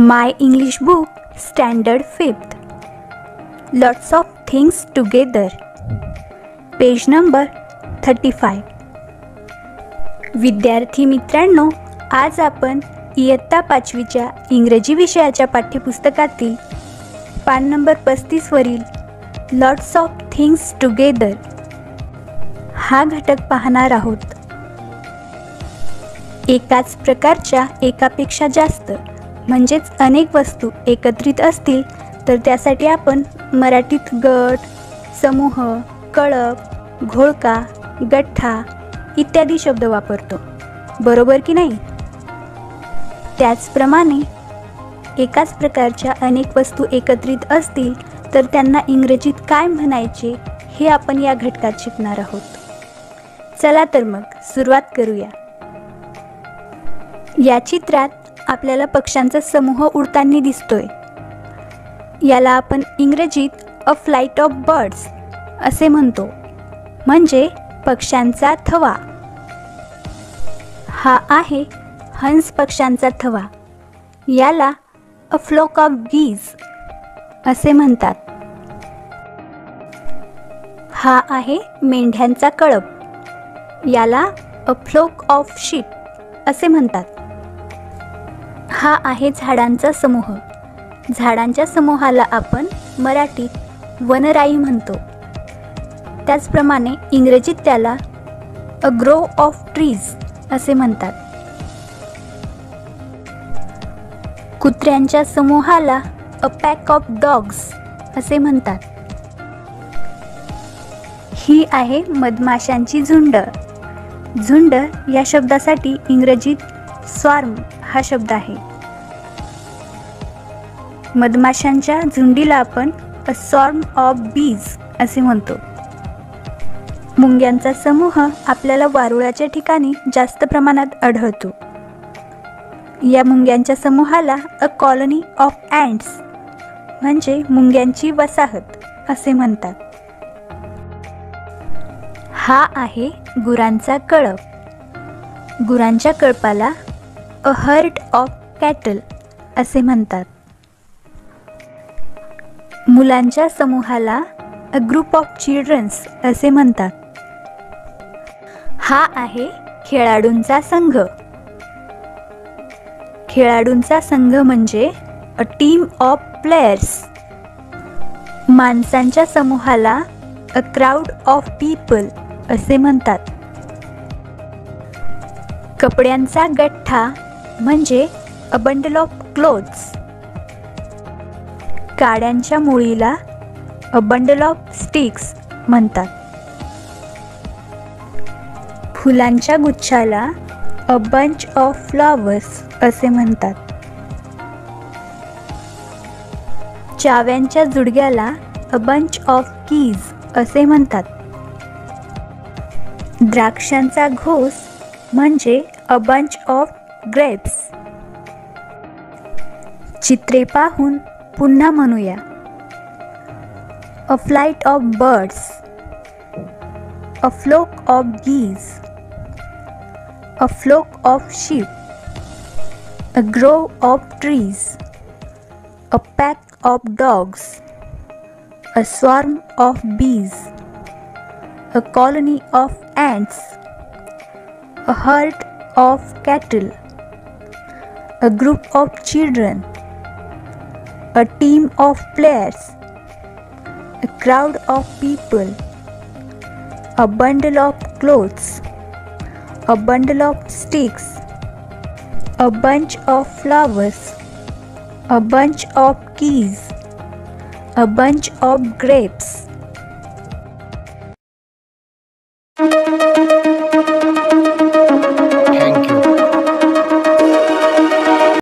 My English book standard fifth lots of things together page number thirty five विद्यार्थी मित्रांनो आज आपण इयत्ता पाचवीच्या इंग्रजी विषयाच्या पाठ्यपुस्तकातील पान नंबर पस्तीसवरील लॉट्स ऑफ थिंग्स टुगेदर हा घटक पाहणार आहोत. एकाच प्रकारच्या एकापेक्षा जास्त म्हणजेच अनेक वस्तू एकत्रित असतील तर त्यासाठी आपण मराठीत गट समूह कळप घोळका गठ्ठा इत्यादी शब्द वापरतो. बरोबर की नाही? त्याचप्रमाणे एकाच प्रकारच्या अनेक वस्तू एकत्रित असतील तर त्यांना इंग्रजीत काय म्हणायचे हे आपण या घटकात शिकणार आहोत. चला तर मग सुरुवात करूया. या चित्रात आपल्याला पक्ष्यांचा समूह उडताना दिसतोय. याला आपण इंग्रजीत अ फ्लाईट ऑफ बर्ड्स असे म्हणतो. म्हणजे पक्ष्यांचा थवा. हा आहे हंस पक्ष्यांचा थवा. याला अ फ्लोक ऑफ गीज असे म्हणतात. हा आहे मेंढ्यांचा कळप. याला अ फ्लोक ऑफ शीट असे म्हणतात. हा आहे झाडांचा समूह. झाडांच्या समूहाला आपण मराठीत वनराई म्हणतो. त्याचप्रमाणे इंग्रजीत त्याला अ ग्रो ऑफ ट्रीज असे म्हणतात. कुत्र्यांच्या समूहाला अ पॅक ऑफ डॉग्स असे म्हणतात. ही आहे मधमाशांची झुंड. झुंड या शब्दासाठी इंग्रजीत स्वार्म हा शब्द आहे. मधमाशांच्या झुंडीला आपण अ सॉर्म ऑफ बीज असे म्हणतो. मुंग्यांचा समूह आपल्याला वारुळाच्या ठिकाणी जास्त प्रमाणात आढळतो. या मुंग्यांच्या समूहाला अ कॉलनी ऑफ अँड्स म्हणजे मुंग्यांची वसाहत असे म्हणतात. हा आहे गुरांचा कळप. गुरांच्या कळपाला अ हर्ट ऑफ कॅटल असे म्हणतात. मुलांच्या समूहाला अ ग्रुप ऑफ चिल्ड्रन्स असे म्हणतात. हा आहे खेळाडूंचा संघ. खेळाडूंचा संघ म्हणजे अ टीम ऑफ प्लेयर्स. माणसांच्या समूहाला अ क्राऊड ऑफ पीपल असे म्हणतात. कपड्यांचा गठ्ठा म्हणजे अ बंडल ऑफ क्लोथ्स काड्यांच्या मुळीला अ बंडल ऑफ स्टिक्स म्हणतात. फुलांच्या गुच्छाला अ बंच ऑफ फ्लॉवर्स असे म्हणतात. चाव्यांच्या जुडग्याला अ बंच ऑफ कीज असे म्हणतात. द्राक्षांचा घोस म्हणजे अ बंच ऑफ ग्रेप्स चित्रे पाहून पुन्हा म्हणूया. A flight of birds a flock of geese a flock of ship a grove of trees a pack of dogs a swarm of bees a colony of ants. A herd of cattle, a group of children, a team of players, a crowd of people, a bundle of clothes, a bundle of sticks, a bunch of flowers, a bunch of keys, a bunch of grapes,